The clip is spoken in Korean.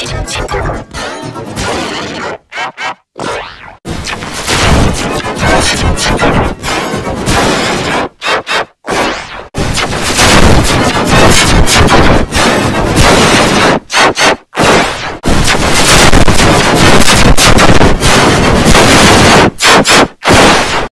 지금 진짜